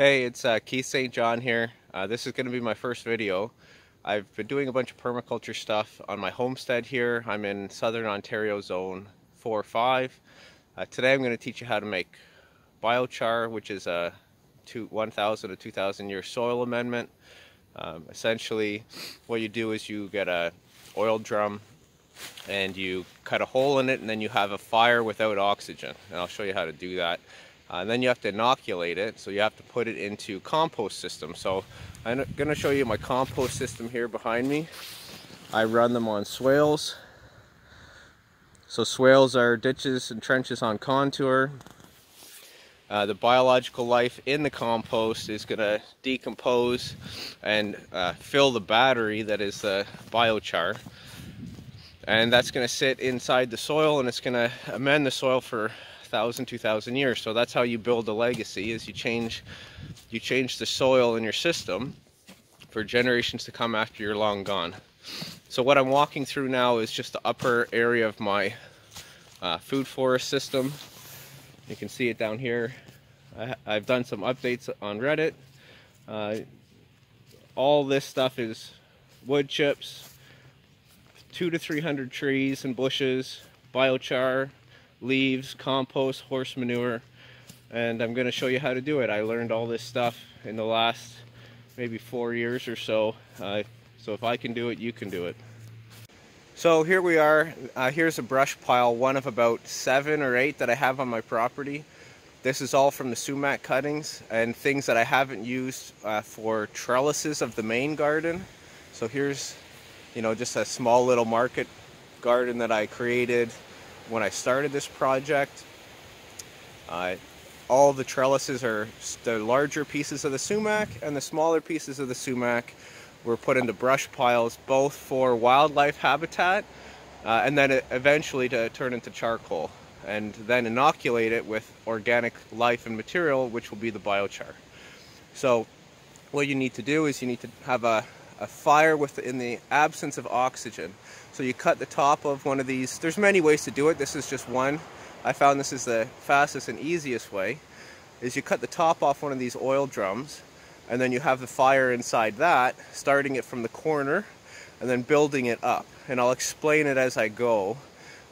Hey, it's uh, Keith St. John here. Uh, this is going to be my first video. I've been doing a bunch of permaculture stuff on my homestead here. I'm in Southern Ontario Zone 4 5. Uh, today I'm going to teach you how to make biochar, which is a two, 1,000 to 2,000 year soil amendment. Um, essentially, what you do is you get a oil drum and you cut a hole in it and then you have a fire without oxygen. And I'll show you how to do that. Uh, and then you have to inoculate it, so you have to put it into compost system. So I'm gonna show you my compost system here behind me. I run them on swales. So swales are ditches and trenches on contour. Uh, the biological life in the compost is going to decompose and uh, fill the battery that is the biochar. And that's going to sit inside the soil and it's going to amend the soil for thousand, two thousand years. So that's how you build a legacy is you change you change the soil in your system for generations to come after you're long gone. So what I'm walking through now is just the upper area of my uh, food forest system. You can see it down here. I, have done some updates on Reddit. Uh, all this stuff is wood chips, two to 300 trees and bushes, biochar, leaves, compost, horse manure, and I'm going to show you how to do it. I learned all this stuff in the last maybe four years or so, uh, so if I can do it, you can do it. So here we are. Uh, here's a brush pile, one of about seven or eight that I have on my property. This is all from the sumac cuttings and things that I haven't used uh, for trellises of the main garden. So here's, you know, just a small little market garden that I created when I started this project. Uh, all the trellises are the larger pieces of the sumac and the smaller pieces of the sumac were put into brush piles both for wildlife habitat uh, and then eventually to turn into charcoal and then inoculate it with organic life and material which will be the biochar. So what you need to do is you need to have a, a fire with in the absence of oxygen. So you cut the top of one of these. There's many ways to do it. This is just one. I found this is the fastest and easiest way. Is you cut the top off one of these oil drums and then you have the fire inside that, starting it from the corner and then building it up. And I'll explain it as I go.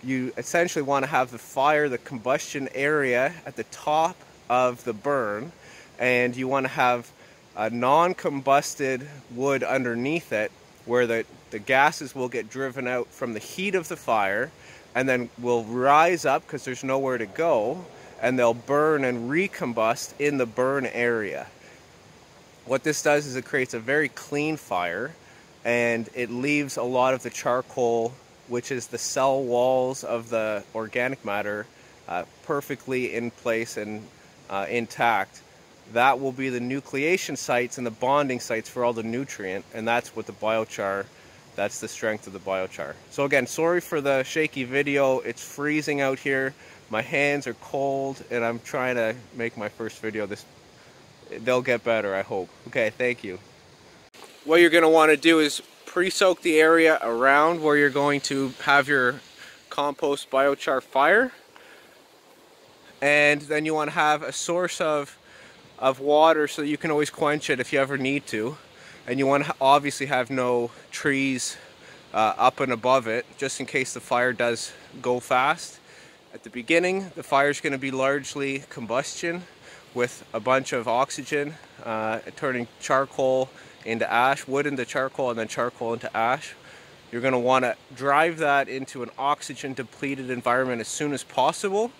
You essentially want to have the fire, the combustion area at the top of the burn and you want to have a non-combusted wood underneath it where the, the gases will get driven out from the heat of the fire and then will rise up because there's nowhere to go and they'll burn and recombust in the burn area. What this does is it creates a very clean fire and it leaves a lot of the charcoal, which is the cell walls of the organic matter, uh, perfectly in place and uh, intact that will be the nucleation sites and the bonding sites for all the nutrient and that's what the biochar that's the strength of the biochar. So again sorry for the shaky video. It's freezing out here. My hands are cold and I'm trying to make my first video. This they'll get better I hope. Okay thank you. What you're gonna want to do is pre-soak the area around where you're going to have your compost biochar fire. And then you want to have a source of of water so you can always quench it if you ever need to. And you want to obviously have no trees uh, up and above it just in case the fire does go fast. At the beginning, the fire is going to be largely combustion with a bunch of oxygen, uh, turning charcoal into ash, wood into charcoal, and then charcoal into ash. You're going to want to drive that into an oxygen depleted environment as soon as possible.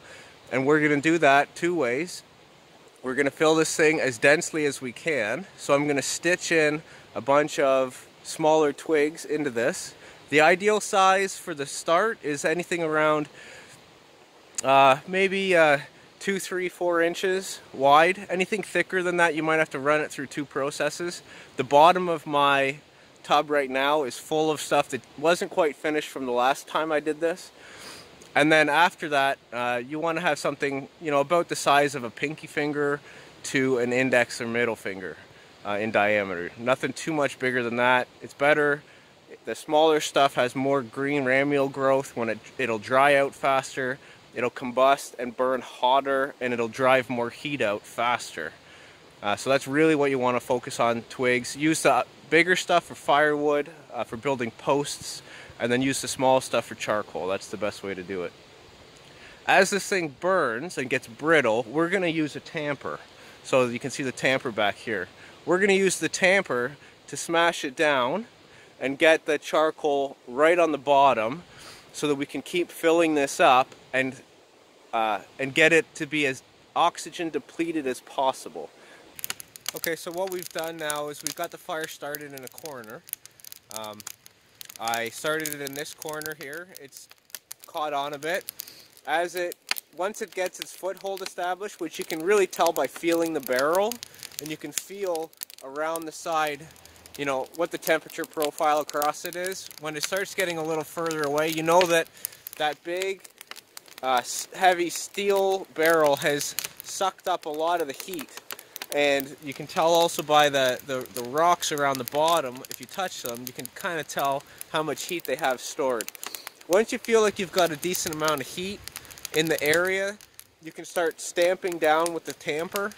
And we're going to do that two ways. We're going to fill this thing as densely as we can. So I'm going to stitch in a bunch of smaller twigs into this. The ideal size for the start is anything around uh, maybe uh, two, three, four inches wide. Anything thicker than that, you might have to run it through two processes. The bottom of my tub right now is full of stuff that wasn't quite finished from the last time I did this. And then after that, uh, you want to have something, you know, about the size of a pinky finger to an index or middle finger uh, in diameter. Nothing too much bigger than that. It's better. The smaller stuff has more green ramial growth when it, it'll dry out faster, it'll combust and burn hotter, and it'll drive more heat out faster. Uh, so that's really what you want to focus on twigs. Use the bigger stuff for firewood, uh, for building posts, and then use the small stuff for charcoal. That's the best way to do it. As this thing burns and gets brittle, we're going to use a tamper. So you can see the tamper back here. We're going to use the tamper to smash it down and get the charcoal right on the bottom so that we can keep filling this up and uh, and get it to be as oxygen depleted as possible. Okay, so what we've done now is we've got the fire started in a corner. Um, I started it in this corner here. It's caught on a bit. As it, once it gets its foothold established, which you can really tell by feeling the barrel, and you can feel around the side, you know, what the temperature profile across it is. When it starts getting a little further away, you know that that big, uh, heavy steel barrel has sucked up a lot of the heat and you can tell also by the, the, the, rocks around the bottom, if you touch them, you can kind of tell how much heat they have stored. Once you feel like you've got a decent amount of heat in the area, you can start stamping down with the tamper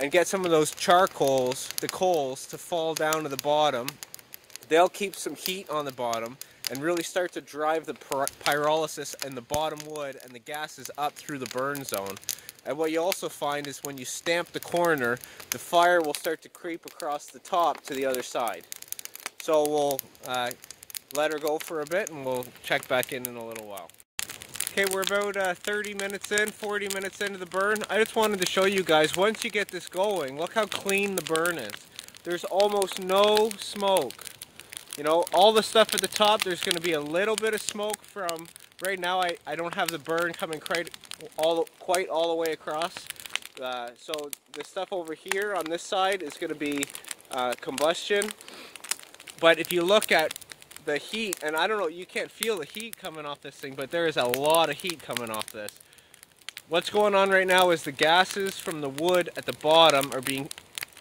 and get some of those charcoals, the coals, to fall down to the bottom. They'll keep some heat on the bottom and really start to drive the pyrolysis and the bottom wood and the gases up through the burn zone. And what you also find is when you stamp the corner, the fire will start to creep across the top to the other side. So we'll uh, let her go for a bit and we'll check back in in a little while. Okay, we're about uh, 30 minutes in, 40 minutes into the burn. I just wanted to show you guys, once you get this going, look how clean the burn is. There's almost no smoke. You know, all the stuff at the top, there's going to be a little bit of smoke from right now I, I don't have the burn coming quite all, quite all the way across. Uh, so the stuff over here on this side is going to be uh, combustion. But if you look at the heat, and I don't know, you can't feel the heat coming off this thing, but there is a lot of heat coming off this. What's going on right now is the gases from the wood at the bottom are being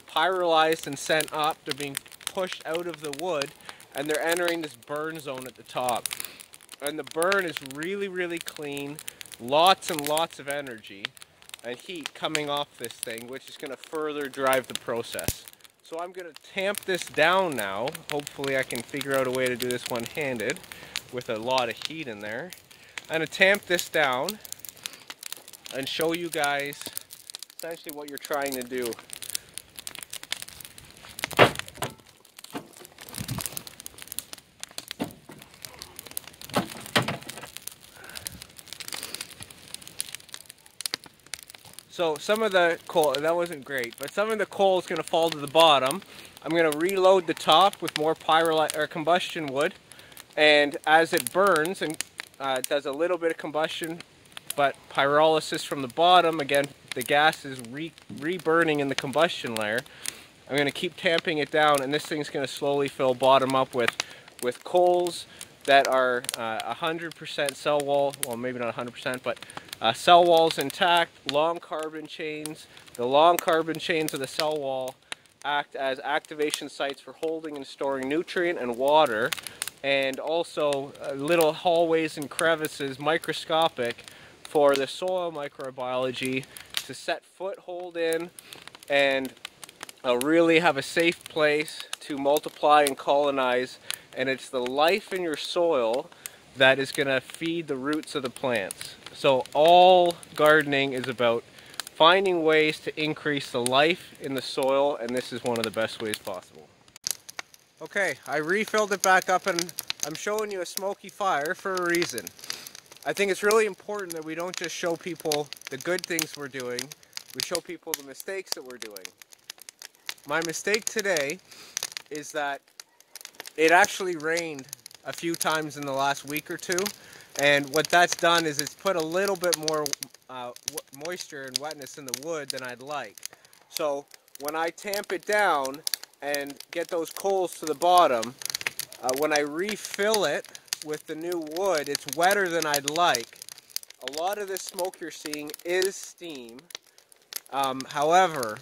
pyrolyzed and sent up. They're being pushed out of the wood, and they're entering this burn zone at the top and the burn is really, really clean. Lots and lots of energy and heat coming off this thing, which is going to further drive the process. So I'm going to tamp this down now. Hopefully I can figure out a way to do this one-handed with a lot of heat in there. I'm going to tamp this down and show you guys essentially what you're trying to do. So some of the coal, that wasn't great, but some of the coal is going to fall to the bottom. I'm going to reload the top with more pyrolyte or combustion wood. And as it burns and uh, it does a little bit of combustion, but pyrolysis from the bottom, again, the gas is re, re-burning in the combustion layer. I'm going to keep tamping it down and this thing's going to slowly fill bottom up with, with coals that are 100% uh, cell wall, well maybe not 100%, but uh, cell walls intact, long carbon chains. The long carbon chains of the cell wall act as activation sites for holding and storing nutrient and water and also uh, little hallways and crevices, microscopic, for the soil microbiology to set foothold in and uh, really have a safe place to multiply and colonize and it's the life in your soil that is going to feed the roots of the plants. So all gardening is about finding ways to increase the life in the soil and this is one of the best ways possible. Okay, I refilled it back up and I'm showing you a smoky fire for a reason. I think it's really important that we don't just show people the good things we're doing, we show people the mistakes that we're doing. My mistake today is that it actually rained a few times in the last week or two. And what that's done is it's put a little bit more uh, moisture and wetness in the wood than I'd like. So when I tamp it down and get those coals to the bottom, uh, when I refill it with the new wood, it's wetter than I'd like. A lot of this smoke you're seeing is steam. Um, however,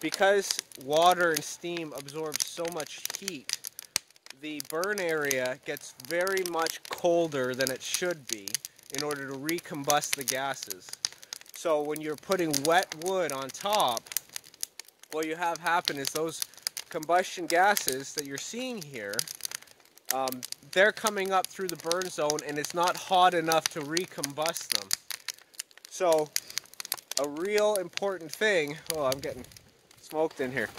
because water and steam absorb so much heat, the burn area gets very much colder than it should be in order to recombust the gases. So when you're putting wet wood on top, what you have happen is those combustion gases that you're seeing here, um, they're coming up through the burn zone and it's not hot enough to recombust them. So a real important thing, oh I'm getting smoked in here.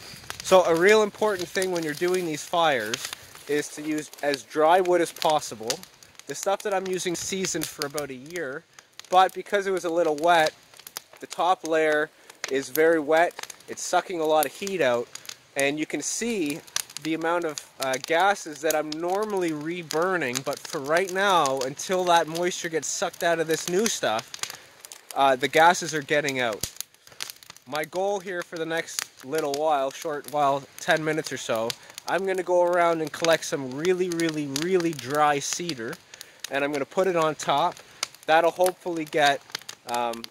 So a real important thing when you're doing these fires is to use as dry wood as possible. The stuff that I'm using seasoned for about a year, but because it was a little wet, the top layer is very wet. It's sucking a lot of heat out, and you can see the amount of uh, gases that I'm normally reburning, but for right now, until that moisture gets sucked out of this new stuff, uh, the gases are getting out. My goal here for the next little while, short while, 10 minutes or so, I'm going to go around and collect some really, really, really dry cedar, and I'm going to put it on top. That'll hopefully get um,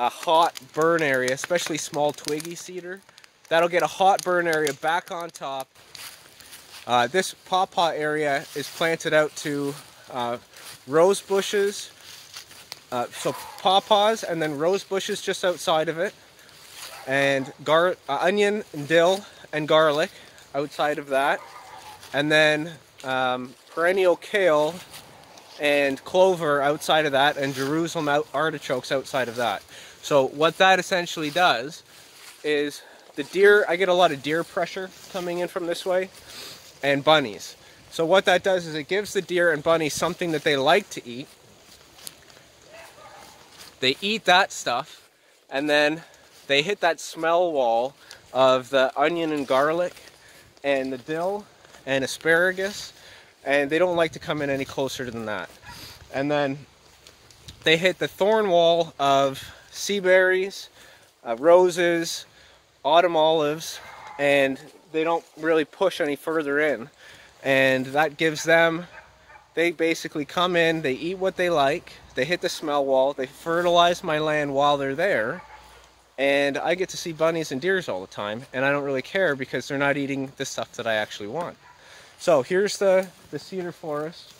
a hot burn area, especially small twiggy cedar. That'll get a hot burn area back on top. Uh, this pawpaw area is planted out to uh, rose bushes, uh, so pawpaws and then rose bushes just outside of it, and gar uh, onion and dill and garlic outside of that, and then um, perennial kale and clover outside of that, and Jerusalem out artichokes outside of that. So what that essentially does is the deer, I get a lot of deer pressure coming in from this way, and bunnies. So what that does is it gives the deer and bunnies something that they like to eat. They eat that stuff, and then they hit that smell wall of the onion and garlic and the dill and asparagus, and they don't like to come in any closer than that. And then they hit the thorn wall of sea berries, uh, roses, autumn olives, and they don't really push any further in. And that gives them, they basically come in, they eat what they like, they hit the smell wall, they fertilize my land while they're there, and I get to see bunnies and deers all the time, and I don't really care because they're not eating the stuff that I actually want. So here's the, the cedar forest.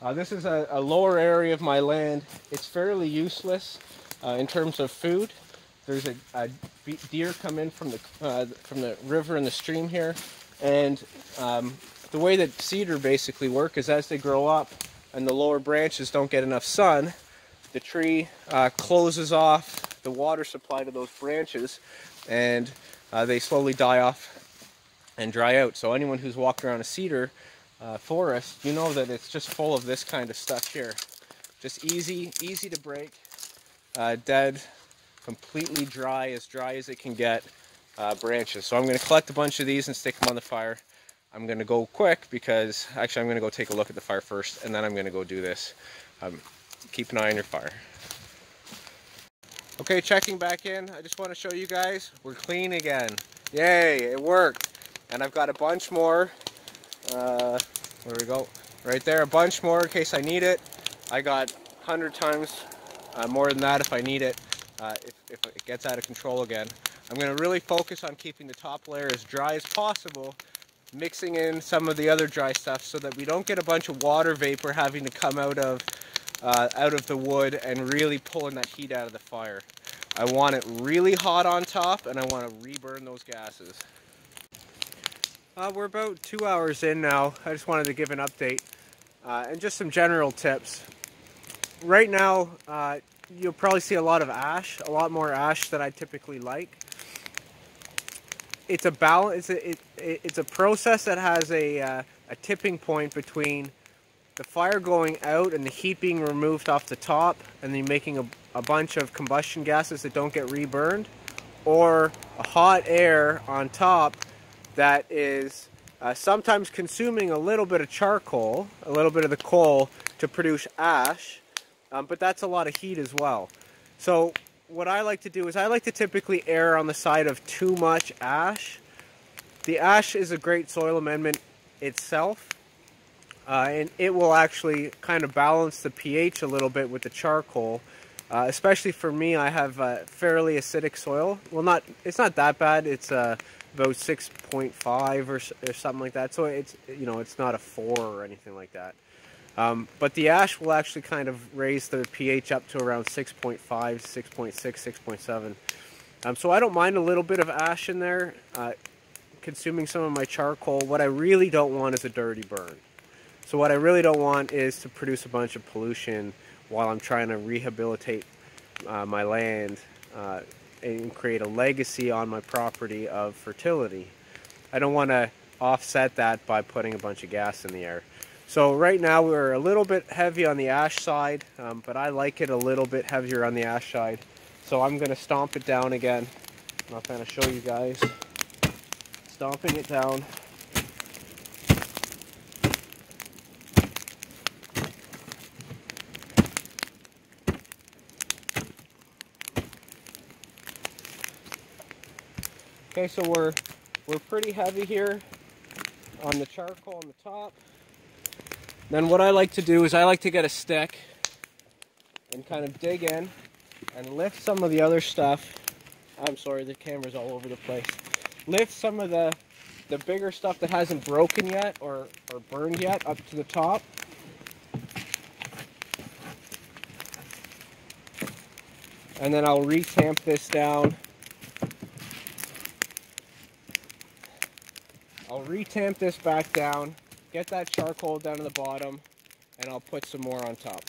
Uh, this is a, a, lower area of my land. It's fairly useless uh, in terms of food. There's a, a deer come in from the uh, from the river and the stream here, and um, the way that cedar basically work is as they grow up and the lower branches don't get enough sun, the tree uh, closes off the water supply to those branches, and uh, they slowly die off and dry out. So anyone who's walked around a cedar uh, forest, you know that it's just full of this kind of stuff here. Just easy, easy to break, uh, dead, completely dry, as dry as it can get uh, branches. So I'm going to collect a bunch of these and stick them on the fire. I'm going to go quick because, actually I'm going to go take a look at the fire first and then I'm going to go do this. Um, keep an eye on your fire. Okay, checking back in. I just want to show you guys, we're clean again. Yay, it worked. And I've got a bunch more uh, where we go? Right there, a bunch more in case I need it. I got 100 times uh, more than that if I need it, uh, if, if it gets out of control again. I'm going to really focus on keeping the top layer as dry as possible, mixing in some of the other dry stuff so that we don't get a bunch of water vapor having to come out of, uh, out of the wood and really pulling that heat out of the fire. I want it really hot on top and I want to reburn those gases. Uh, we're about two hours in now. I just wanted to give an update uh, and just some general tips. Right now, uh, you'll probably see a lot of ash, a lot more ash than I typically like. It's a balance. It's a, it, it's a process that has a, uh, a tipping point between the fire going out and the heat being removed off the top and then making a, a bunch of combustion gases that don't get reburned or a hot air on top that is uh, sometimes consuming a little bit of charcoal, a little bit of the coal to produce ash, um, but that's a lot of heat as well. So what I like to do is I like to typically err on the side of too much ash. The ash is a great soil amendment itself, uh, and it will actually kind of balance the pH a little bit with the charcoal. Uh, especially for me, I have fairly acidic soil. Well, not it's not that bad. It's uh, about 6.5 or, or something like that. So it's, you know, it's not a 4 or anything like that. Um, but the ash will actually kind of raise the pH up to around 6.5, 6.6, 6.7. Um, so I don't mind a little bit of ash in there, uh, consuming some of my charcoal. What I really don't want is a dirty burn. So what I really don't want is to produce a bunch of pollution while I'm trying to rehabilitate uh, my land uh, and create a legacy on my property of fertility. I don't want to offset that by putting a bunch of gas in the air. So right now we're a little bit heavy on the ash side, um, but I like it a little bit heavier on the ash side. So I'm going to stomp it down again. I'm going to show you guys. Stomping it down. Okay, so we're we're pretty heavy here on the charcoal on the top. Then what I like to do is I like to get a stick and kind of dig in and lift some of the other stuff. I'm sorry, the camera's all over the place. Lift some of the the bigger stuff that hasn't broken yet or, or burned yet up to the top. And then I'll retamp this down I'll retamp this back down, get that charcoal down to the bottom, and I'll put some more on top.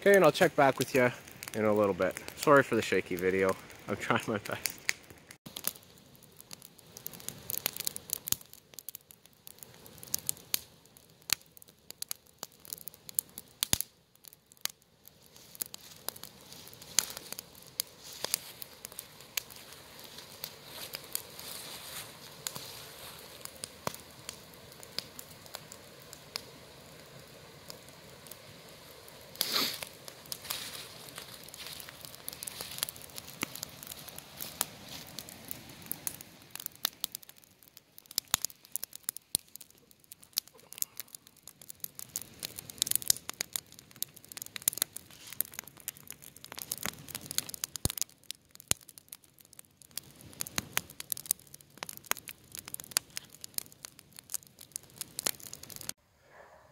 Okay, and I'll check back with you in a little bit. Sorry for the shaky video. I'm trying my best.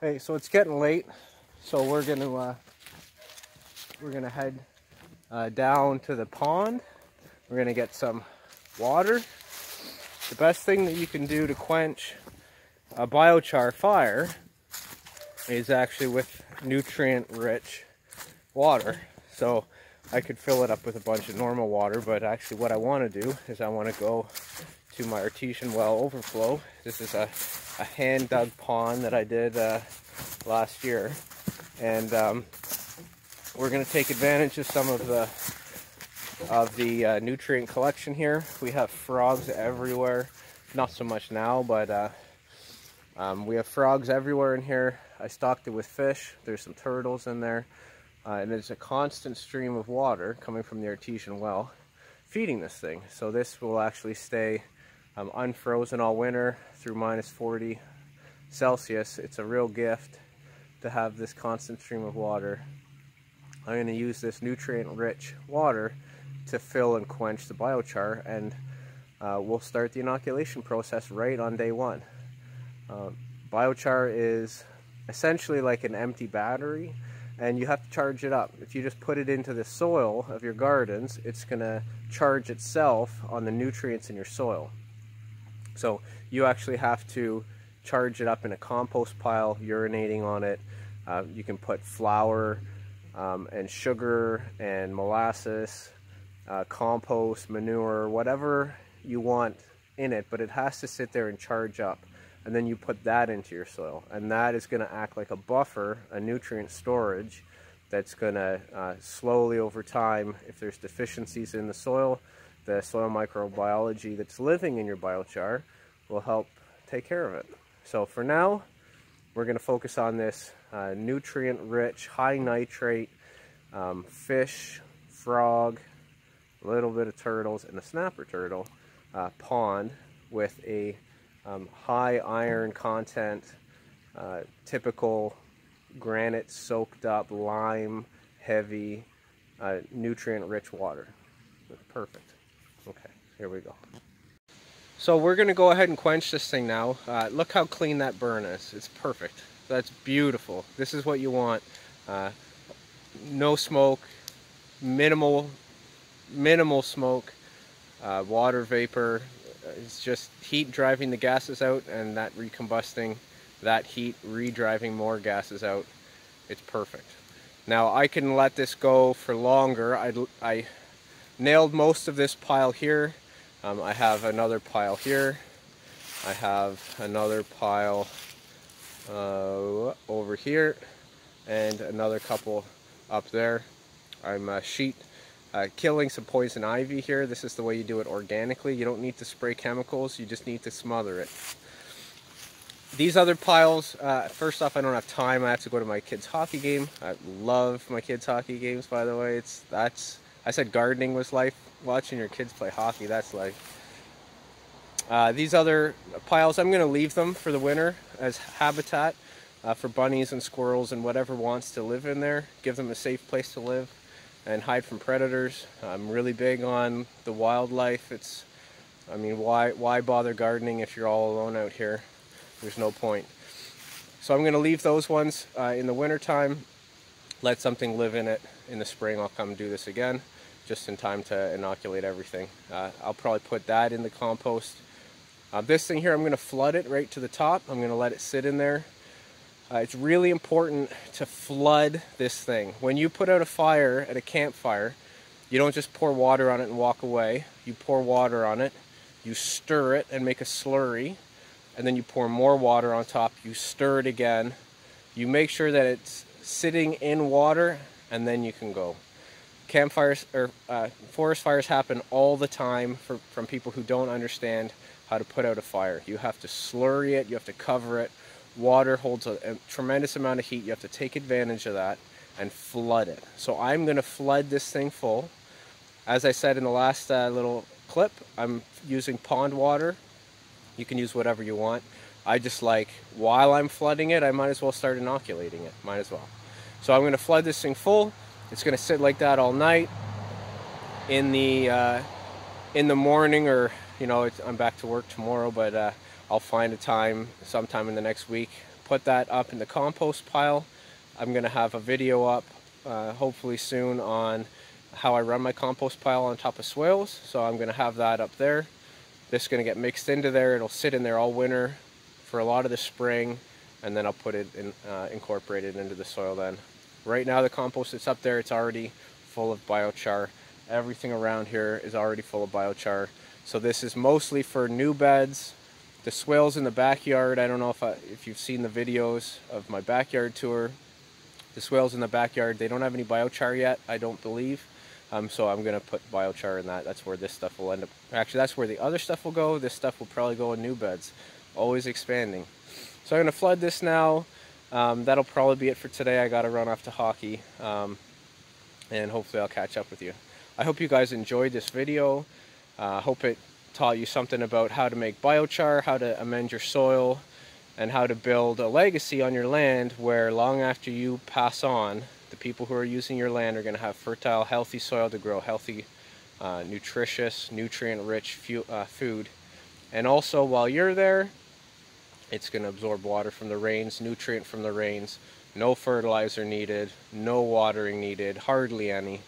Hey, so it's getting late, so we're gonna uh, we're gonna head uh, down to the pond. We're gonna get some water. The best thing that you can do to quench a biochar fire is actually with nutrient-rich water. So I could fill it up with a bunch of normal water, but actually what I want to do is I want to go to my artesian well overflow. This is a a hand dug pond that I did uh, last year. And um, we're going to take advantage of some of the of the uh, nutrient collection here. We have frogs everywhere. Not so much now, but uh, um, we have frogs everywhere in here. I stocked it with fish. There's some turtles in there. Uh, and there's a constant stream of water coming from the artesian well feeding this thing. So this will actually stay um, unfrozen all winter through minus 40 Celsius. It's a real gift to have this constant stream of water. I'm going to use this nutrient-rich water to fill and quench the biochar and uh, we'll start the inoculation process right on day one. Uh, biochar is essentially like an empty battery and you have to charge it up. If you just put it into the soil of your gardens, it's going to charge itself on the nutrients in your soil. So you actually have to charge it up in a compost pile, urinating on it. Uh, you can put flour um, and sugar and molasses, uh, compost, manure, whatever you want in it, but it has to sit there and charge up. And then you put that into your soil. And that is going to act like a buffer, a nutrient storage that's going to uh, slowly over time, if there's deficiencies in the soil, the soil microbiology that's living in your biochar will help take care of it. So for now, we're going to focus on this uh, nutrient-rich, high nitrate um, fish, frog, a little bit of turtles, and a snapper turtle uh, pond with a um, high iron content, uh, typical granite soaked up, lime heavy, uh, nutrient-rich water. Perfect. Okay, here we go. So we're going to go ahead and quench this thing now. Uh, look how clean that burn is. It's perfect. That's beautiful. This is what you want. Uh, no smoke, minimal minimal smoke, uh, water vapor. It's just heat driving the gases out and that recombusting, that heat re-driving more gases out. It's perfect. Now I can let this go for longer. I, I nailed most of this pile here. Um, I have another pile here. I have another pile uh, over here and another couple up there. I'm uh, sheet uh, killing some poison ivy here. This is the way you do it organically. You don't need to spray chemicals, you just need to smother it. These other piles, uh, first off, I don't have time. I have to go to my kids' hockey game. I love my kids' hockey games, by the way. It's that's I said gardening was life. Watching your kids play hockey, that's life. Uh, these other piles, I'm going to leave them for the winter as habitat uh, for bunnies and squirrels and whatever wants to live in there. Give them a safe place to live and hide from predators. I'm really big on the wildlife. It's, I mean, why, why bother gardening if you're all alone out here? There's no point. So I'm going to leave those ones uh, in the wintertime, let something live in it. In the spring I'll come do this again, just in time to inoculate everything. Uh, I'll probably put that in the compost uh, this thing here, I'm going to flood it right to the top. I'm going to let it sit in there. Uh, it's really important to flood this thing. When you put out a fire at a campfire, you don't just pour water on it and walk away. You pour water on it, you stir it and make a slurry, and then you pour more water on top. You stir it again. You make sure that it's sitting in water, and then you can go. Campfires or uh, forest fires happen all the time for, from people who don't understand how to put out a fire. You have to slurry it, you have to cover it. Water holds a, a tremendous amount of heat. You have to take advantage of that and flood it. So I'm going to flood this thing full. As I said in the last uh, little clip, I'm using pond water. You can use whatever you want. I just like, while I'm flooding it, I might as well start inoculating it. Might as well. So I'm going to flood this thing full. It's going to sit like that all night. In the, uh, in the morning or you know, I'm back to work tomorrow, but uh, I'll find a time sometime in the next week. Put that up in the compost pile. I'm going to have a video up uh, hopefully soon on how I run my compost pile on top of swales. So I'm going to have that up there. This is going to get mixed into there. It'll sit in there all winter for a lot of the spring, and then I'll put it in, uh, incorporated into the soil then. Right now the compost that's up there, it's already full of biochar. Everything around here is already full of biochar. So this is mostly for new beds. The swales in the backyard, I don't know if, I, if you've seen the videos of my backyard tour. The swales in the backyard, they don't have any biochar yet, I don't believe. Um, so I'm going to put biochar in that. That's where this stuff will end up. Actually, that's where the other stuff will go. This stuff will probably go in new beds. Always expanding. So I'm going to flood this now. Um, that'll probably be it for today. I got to run off to hockey. Um, and hopefully I'll catch up with you. I hope you guys enjoyed this video. I uh, hope it taught you something about how to make biochar, how to amend your soil, and how to build a legacy on your land where long after you pass on, the people who are using your land are going to have fertile, healthy soil to grow healthy, uh, nutritious, nutrient-rich uh, food. And also, while you're there, it's going to absorb water from the rains, nutrient from the rains, no fertilizer needed, no watering needed, hardly any,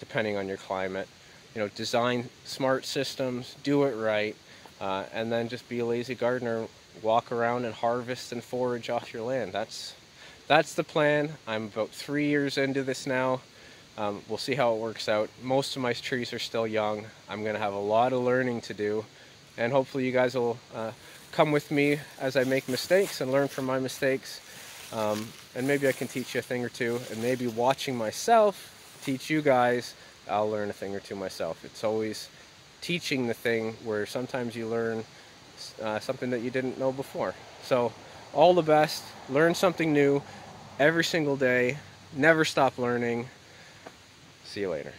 depending on your climate you know, design smart systems, do it right, uh, and then just be a lazy gardener, walk around and harvest and forage off your land. That's that's the plan. I'm about three years into this now. Um, we'll see how it works out. Most of my trees are still young. I'm going to have a lot of learning to do, and hopefully you guys will uh, come with me as I make mistakes and learn from my mistakes. Um, and maybe I can teach you a thing or two, and maybe watching myself teach you guys I'll learn a thing or two myself. It's always teaching the thing where sometimes you learn uh, something that you didn't know before. So all the best. Learn something new every single day. Never stop learning. See you later.